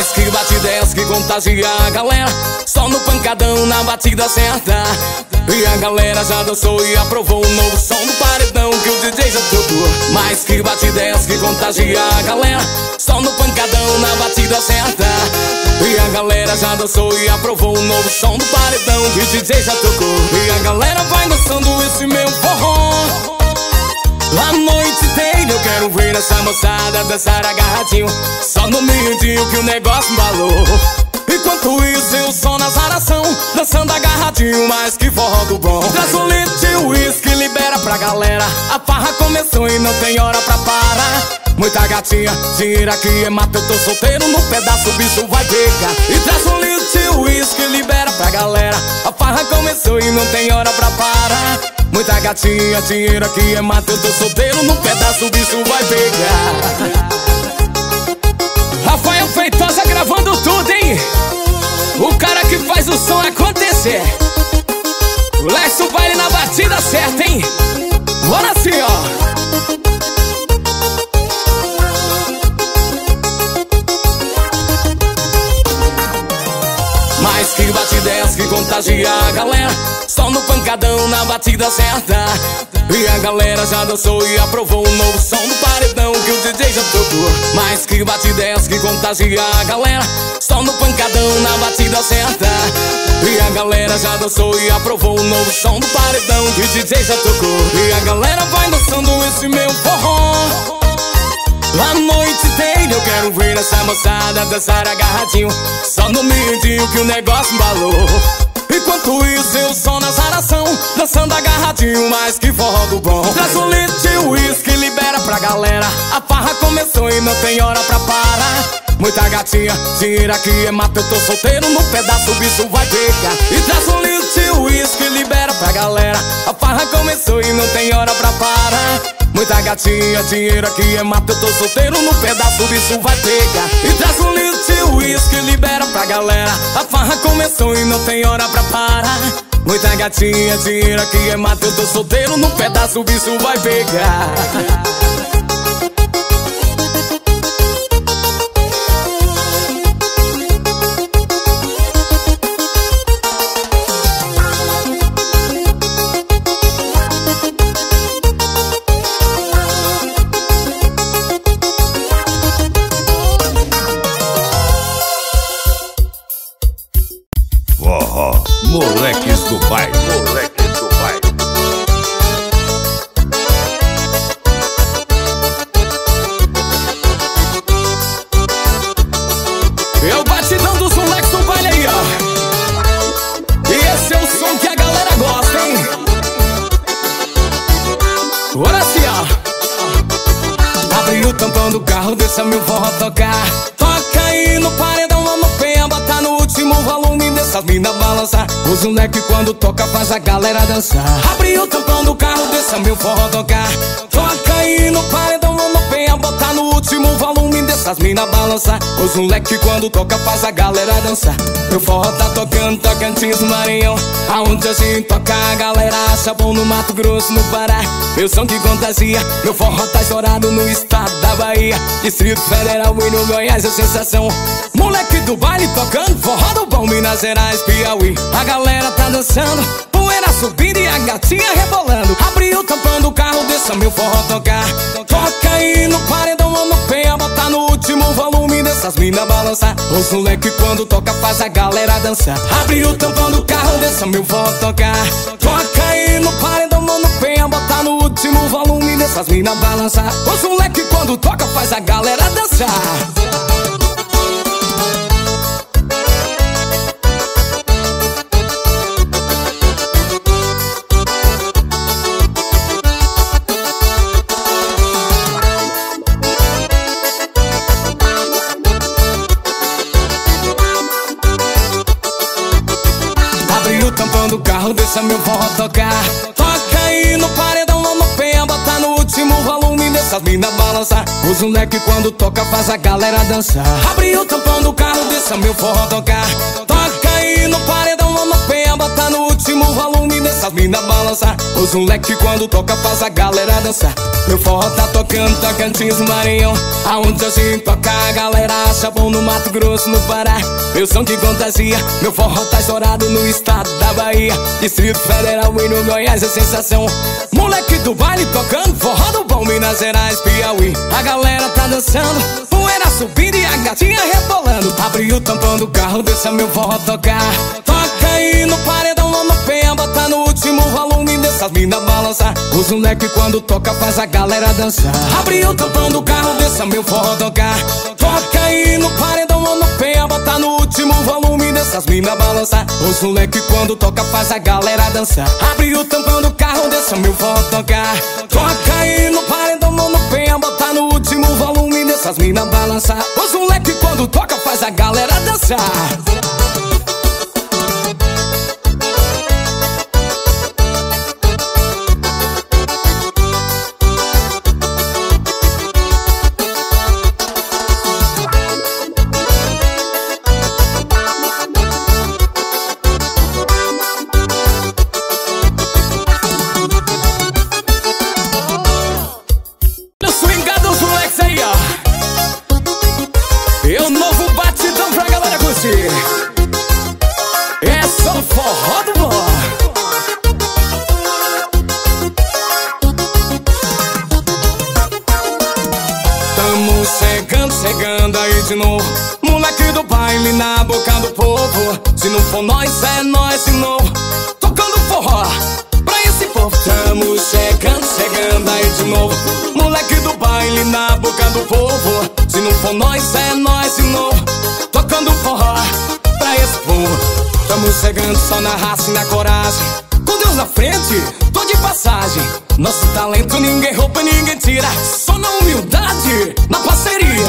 Mais que batidez que contagia a galera Só no pancadão na batida certa. E a galera já dançou e aprovou um novo som do paredão que o DJ já tocou. Mais que batidez que contagia a galera Só no pancadão na batida certa. E a galera já dançou e aprovou um novo som do paredão que o DJ já tocou. E a galera vai dançando esse meu forró a noite inteira eu quero ver essa moçada dançar agarradinho. Só no miudinho que o negócio embalou. Enquanto isso eu sou na zaração Dançando agarradinho, mais que forró do bom. Traz litro de uísque, libera pra galera. A farra começou e não tem hora pra parar. Muita gatinha, dinheiro aqui é mata Eu tô solteiro no pedaço, o bicho vai pegar. E traz litro de uísque, libera pra galera. A farra começou e não tem hora pra parar gatinha, dinheiro aqui é mato tô solteiro, no pedaço o bicho vai pegar Rafael Feitosa gravando tudo, hein? O cara que faz o som acontecer O Lécio baile na batida certa, hein? Bora assim, ó Mais que batidez que contagia a galera Só no pancadão na batida certa. E a galera já dançou e aprovou um novo som do paredão que o DJ já tocou. Mais que batidez que contagia a galera? Só no pancadão na batida certa. E a galera já dançou e aprovou um novo som do paredão que o DJ já tocou. E a galera vai dançando esse meu forró. A noite inteira eu quero ver essa moçada dançar agarradinho. Só no mindinho que o negócio embalou Enquanto isso eu sou na zaração Dançando agarradinho, mais que forró do bom. Traz um litro de uísque, libera pra galera. A farra começou e não tem hora pra parar. Muita gatinha, dinheiro aqui é mata Eu tô solteiro no pedaço, o bicho vai pegar. E traz um litro de uísque, libera pra galera. A farra começou e não tem hora pra parar Muita gatinha, dinheiro aqui é mata Eu tô solteiro no pedaço, o bicho vai pegar. E traz um litro de uísque, libera pra galera. A farra começou e não tem hora pra parar. Muita gatinha, dinheiro aqui é mata Eu tô solteiro no pedaço, o bicho vai pegar do carro, deixa meu forró tocar. Toca aí no paredão, vamos penha Bota no último volume dessas mina balançar Os moleque quando toca faz a galera dançar. Abre o tampão do carro, deixa meu forró tocar. Toca aí no paredão, vamos penha Bota no último volume dessas mina balançar Os moleque quando toca faz a galera dançar. Meu forró tá tocando, Tocantins, Maranhão. Aonde a gente toca a galera acha bom no Mato Grosso, no Pará. Meu som que contagia, meu forró tá estourado no estado da Bahia. Distrito Federal e no Goiás é sensação. Moleque do baile tocando forró do bom Minas Gerais, Piauí. A galera tá dançando, poeira subindo e a gatinha rebolando. Abre o tampão do carro, deixa meu forró tocar. Toca aí no paredão ou no penha Bota no último volume dessas mina balançar. Os moleque quando toca faz a galera dançar. Abre o tampão do carro, deixa meu forró tocar. Toca aí no paredão ou no penha Bota no último volume dessas mina balançar. Os moleque quando toca faz a galera dançar deixa meu forró tocar. Toca aí no paredão, vamos penha Bota no último volume dessas mina balançar Os moleque quando toca faz a galera dançar. Abre o tampão do carro, deixa meu forró tocar. Toca aí no paredão ou no pé Bota no último volume dessa mina balançar Os moleque quando toca faz a galera dançar. Meu forró tá tocando, Tocantins, Maranhão. Aonde a gente toca a galera acha bom no Mato Grosso, no Pará. Meu som que fantasia, meu forró tá estourado no estado da Bahia. Distrito Federal e no Goiás é sensação. Moleque do baile tocando forró do bom Minas Gerais, Piauí. A galera tá dançando, poeira subindo e a gatinha rebolando. Abre o tampão do carro, deixa meu forró tocar. Toca aí no paredão ou no pé, bota no último volume dessas mina balançar Os moleque quando toca faz a galera dançar. Abre o tampão do carro, deixa meu forró tocar. Toca aí no paredão ou no pé, bota no último volume dessas mina balançar Os moleque quando toca faz a galera dançar. Abre o tampão do carro, deixa meu forró tocar. Toca aí no paredão ou no pé, bota no último volume dessas mina balançar Os moleque quando toca faz a galera dançar de novo. Moleque do baile na boca do povo. Se não for nós, é nós de novo. Tocando forró pra esse povo. Tamo chegando, chegando aí de novo. Moleque do baile na boca do povo. Se não for nós, é nós de novo. Tocando forró pra esse povo. Tamo chegando só na raça e na coragem. Com Deus na frente, tô de passagem Nosso talento ninguém rouba, ninguém tira. Só na humildade, na parceria.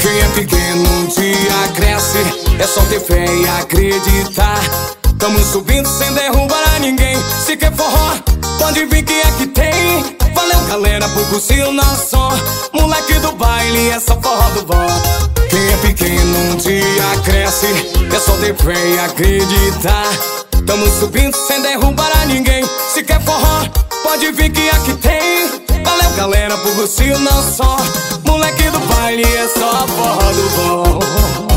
Quem é pequeno um dia cresce. É só ter fé e acreditar. Tamo subindo sem derrubar a ninguém. Se quer forró, pode vir que aqui tem. Valeu galera por curtir o nosso som Moleque do baile, é só forró do bom Quem é pequeno um dia cresce. É só ter fé e acreditar. Tamo subindo sem derrubar a ninguém pode vir que aqui tem. Valeu galera por curtir o nosso som Moleque do baile é só forró do bom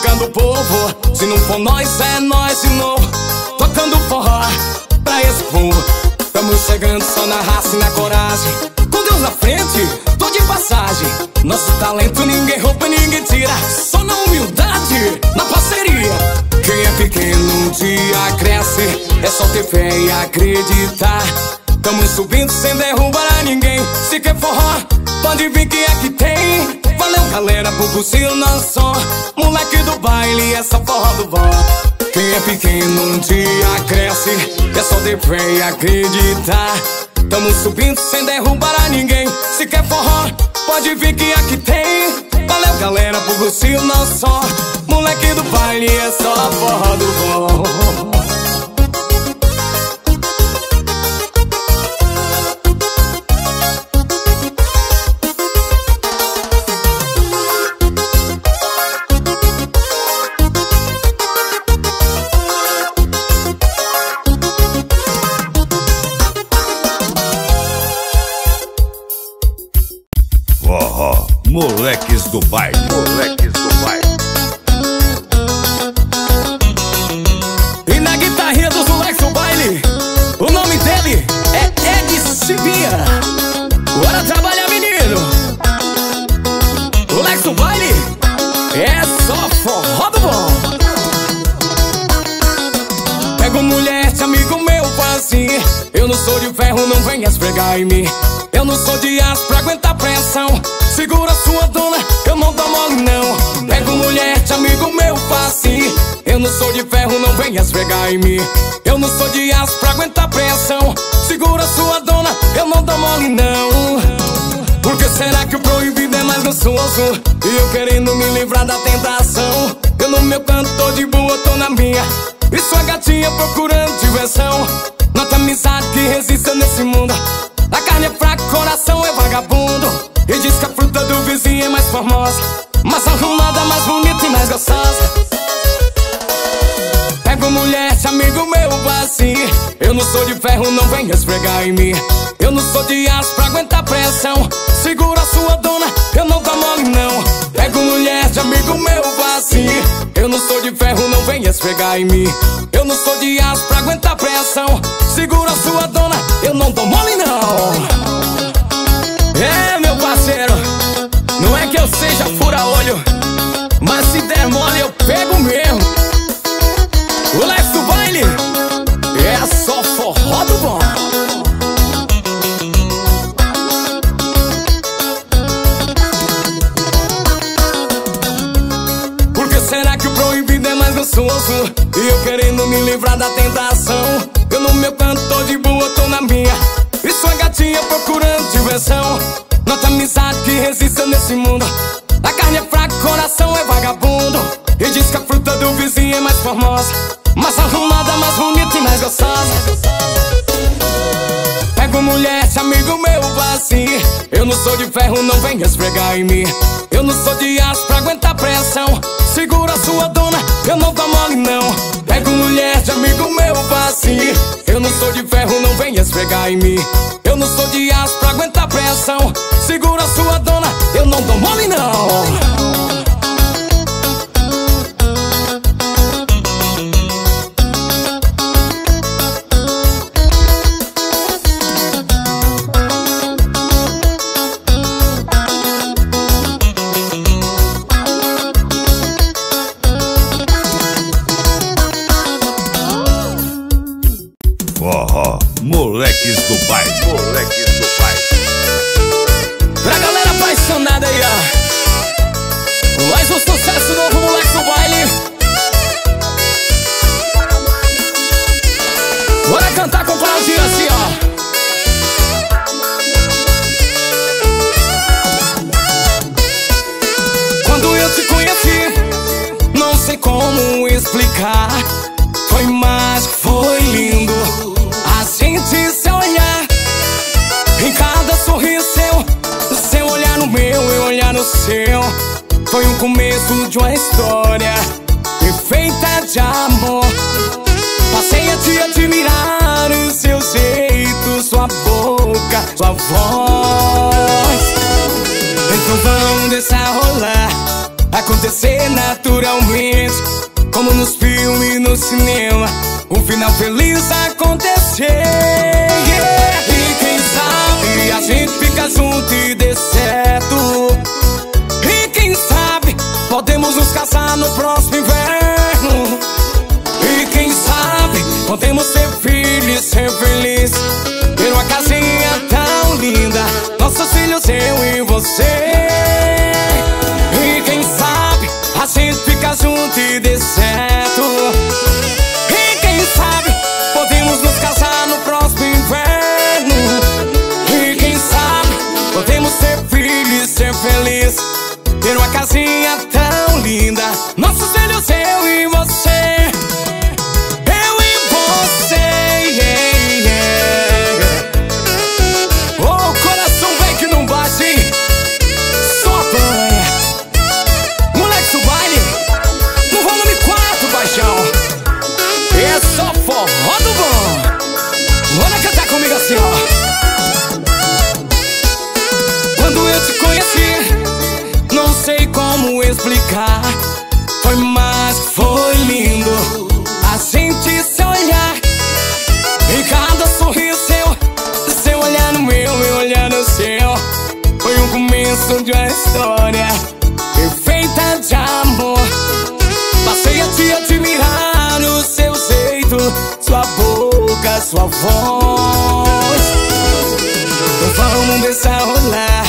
baile na boca do povo. Se não for nós, é nós de novo. Tocando forró pra esse povo. Tamo chegando só na raça e na coragem. Com Deus na frente, tô de passagem. Nosso talento ninguém rouba, ninguém tira. Só na humildade, na parceria. Quem é pequeno um dia cresce. É só ter fé e acreditar. Tamo subindo sem derrubar ninguém. Se quer forró, pode vir que aqui tem Valeu galera por curtir o Moleque do baile, só forró do bom Quem é pequeno um dia cresce. É só ter fé e acreditar. Tamo subindo sem derrubar a ninguém. Se quer forró, pode vir que aqui tem. Valeu galera por curtir o Moleque do baile, é só forró do bom sou de ferro, não venha esfregar em mim. Eu não sou de aço pra aguentar pressão. Segura sua dona, eu não dou mole não. Por que será que o proibido é mais gostoso? E eu querendo me livrar da tentação. Eu no meu canto tô de boa, tô na minha. E sua gatinha procurando diversão. Nota amizade que resista nesse mundo. A carne é fraca, coração é vagabundo. E diz que a fruta do vizinho é mais formosa. Mais arrumada, mais bonita e mais gostosa mulher, se amigo meu vazio Eu não sou de ferro, não venha esfregar em mim. Eu não sou de aço pra aguentar pressão. Segura sua dona, eu não dou mole não. Pego mulher, de amigo meu vazio Eu não sou de ferro, não venha esfregar em mim. Eu não sou de aço pra aguentar pressão. Segura sua dona, eu não dou mole não. É meu parceiro Não é que eu seja fura-olho Mas se der mole eu pego mesmo gostoso? E eu querendo me livrar da tentação. Eu no meu canto tô de boa, tô na minha. E sua gatinha procurando diversão. Nota amizade que resista nesse mundo. A carne é fraca, coração é vagabundo. E diz que a fruta do vizinho é mais formosa. Mais arrumada, mais bonita e mais gostosa Eu não sou de ferro, não venha esfregar em mim. Eu não sou de aço pra aguentar pressão. Segura sua dona, eu não dou mole não. Pego mulher, de amigo meu vazio Eu não sou de ferro, não venha esfregar em mim. Eu não sou de aço pra aguentar pressão. Segura sua dona, eu não dou mole não baile. Moleques do baile. Pra galera apaixonada aí, ó. Mais um sucesso novo, moleque do baile. Bora cantar com Claudinho assim, ó. Quando eu te conheci, não sei como explicar. O começo de uma história Perfeita de amor. Passei a te admirar O seu jeito, sua boca, sua voz. Então vamos deixar rolar Acontecer naturalmente Como nos filmes, no cinema um final feliz acontecer yeah. E quem sabe a gente fica junto e dê certo podemos nos casar no próximo inverno. E quem sabe podemos ser filhos, ser felizes Ter uma casinha tão linda Nossos filhos, eu e você. E quem sabe a gente fica junto e dê certo. Feliz. Ter uma casinha tão sua voz. Vamos desarrolar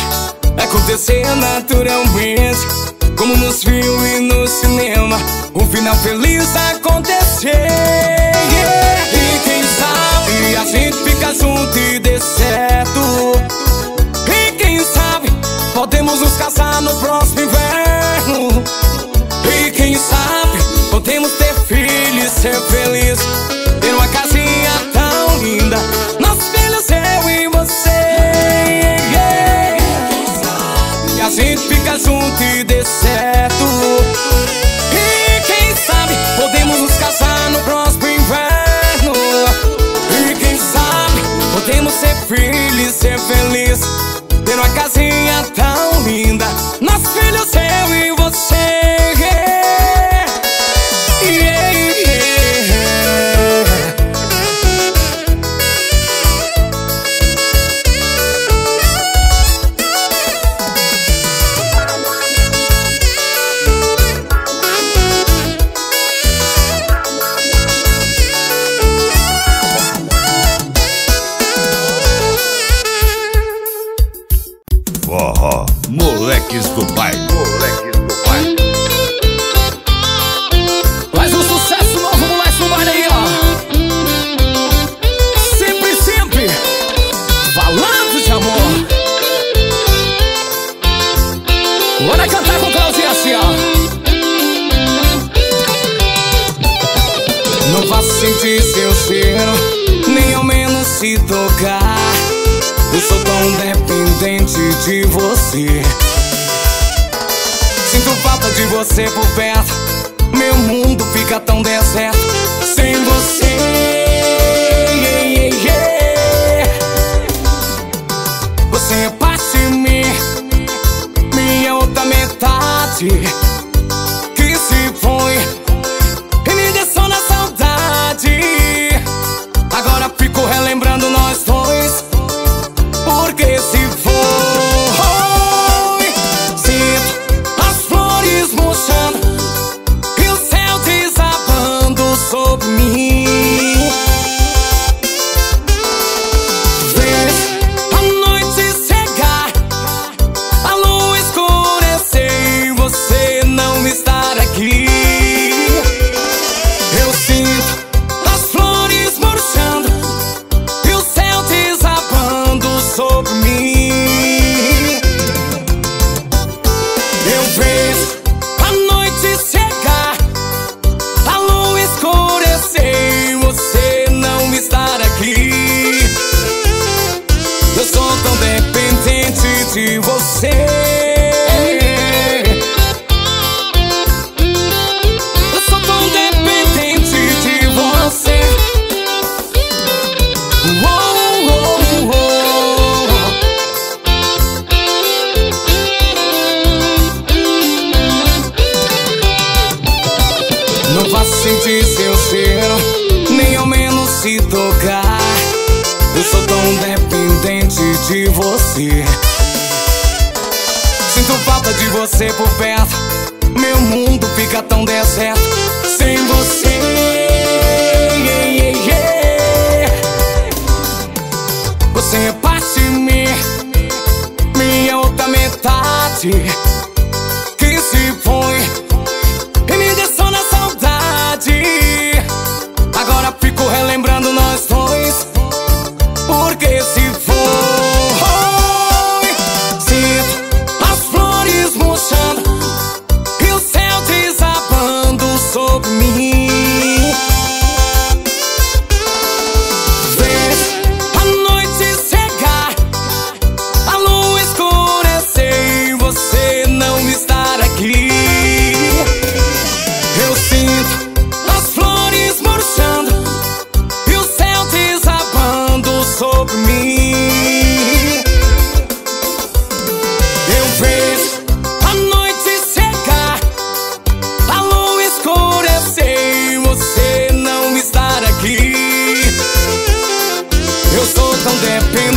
Acontecer é naturalmente Como nos filmes e no cinema Um final feliz acontecer yeah. E quem sabe a gente fica junto e dê certo. E quem sabe podemos nos casar no próximo inverno. E quem sabe podemos ter filhos e ser felizes. gente fica junto e dê certo. E quem sabe podemos nos casar no próximo inverno. E quem sabe podemos ser filhos, ser felizes Ter uma casinha até tocar. Eu sou tão dependente de você. Sinto falta de você por perto. Meu mundo fica tão deserto sem você. Você é parte de mim, minha outra metade.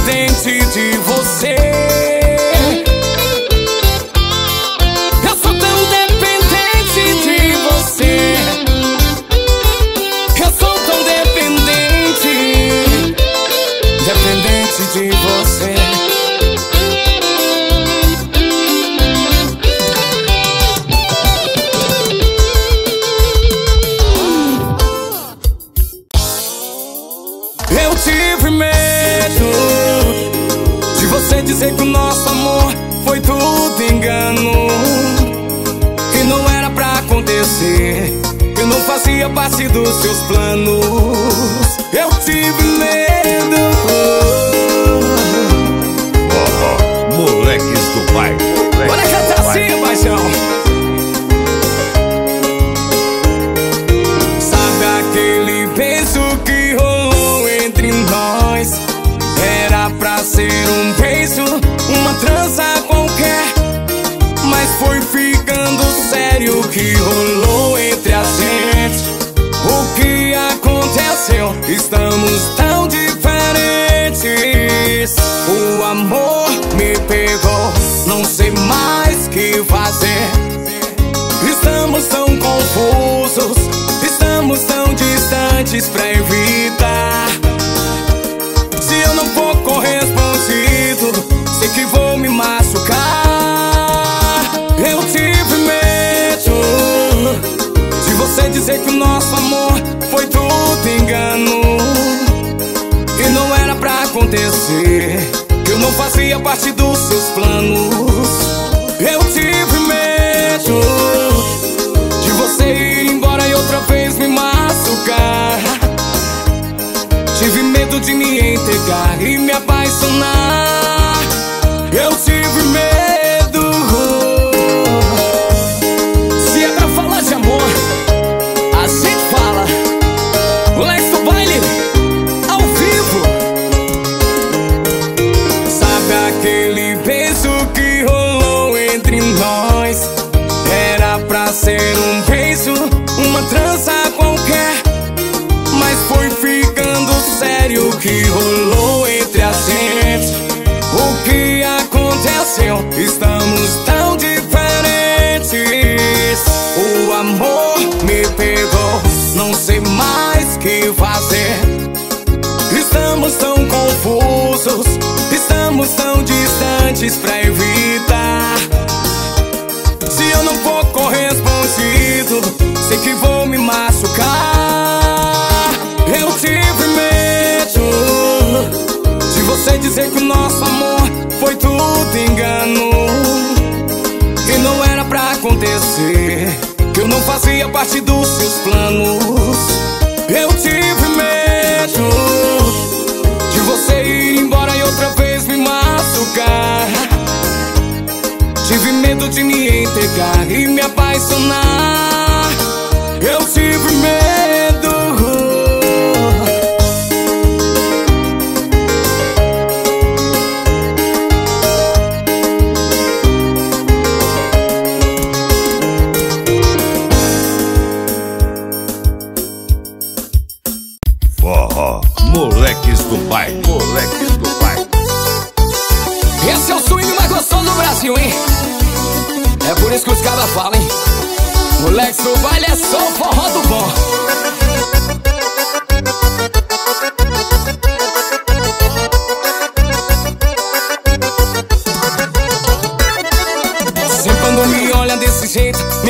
tem. Bairro. Bora cantar assim, paixão. Sabe aquele beijo que rolou entre nós? Era pra ser um beijo, uma trança qualquer. Mas foi ficando sério o que rolou entre a gente. O que aconteceu? Estamos confusos, estamos tão distantes pra evitar. Se eu não for correspondido, sei que vou me machucar. Eu tive medo de você dizer que o nosso amor foi tudo engano. E não era pra acontecer, eu não fazia parte de me entregar e me apaixonar. Eu tive medo. Se é pra falar de amor, a gente fala. Lex do baile, ao vivo. Sabe aquele beijo que rolou entre nós? Era pra ser um beijo, uma trança sério o que rolou engano. E não era pra acontecer, que eu não fazia parte dos seus planos. Eu tive medo de você ir embora e outra vez me machucar. Tive medo de me entregar e me apaixonar.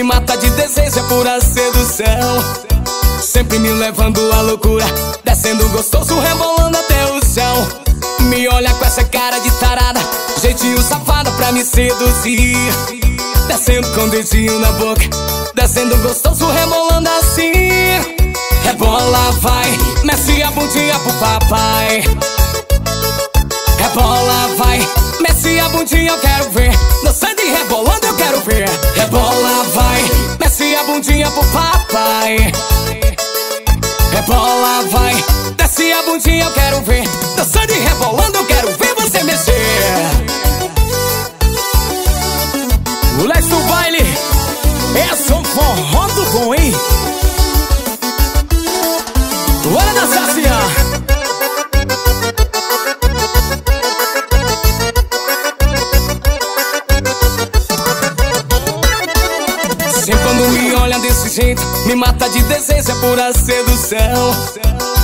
Mata de desejo, é pura sedução. Sempre me levando à loucura, descendo gostoso, rebolando até o chão. Me olha com essa cara de tarada, jeitinho safado pra me seduzir. Descendo com dedinho na boca, descendo gostoso, rebolando assim. Rebola, vai, mexe a bundinha pro papai. Rebola, vai, mexe a bundinha, eu quero ver. E rebolando, eu quero ver. Rebola, vai, mexe a bundinha pro papai. Rebola, vai, desce a bundinha, eu quero ver. Dançando e rebolando, eu quero ver você mexer. O Lex do baile, é só pura sedução.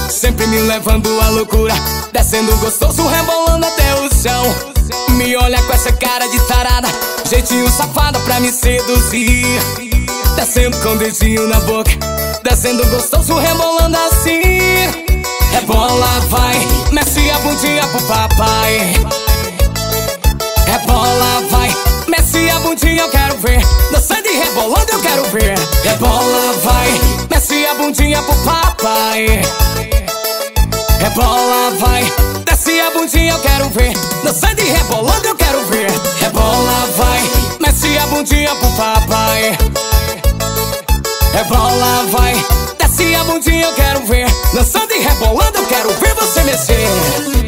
Sempre me levando à loucura, descendo gostoso, rebolando até o chão. Me olha com essa cara de tarada, jeitinho safado pra me seduzir. Descendo com dedinho na boca, descendo gostoso, rebolando assim. Rebola, vai, mexe a bundinha pro papai. Rebola, vai, mexe a bundinha, eu quero ver. Bundinha pro papai. Rebola, vai, desce a bundinha, eu quero ver. Dançando e rebolando, eu quero ver. Rebola, vai, mexe a bundinha pro papai. Rebola, vai, desce a bundinha, eu quero ver. Dançando e rebolando, eu quero ver você mexer.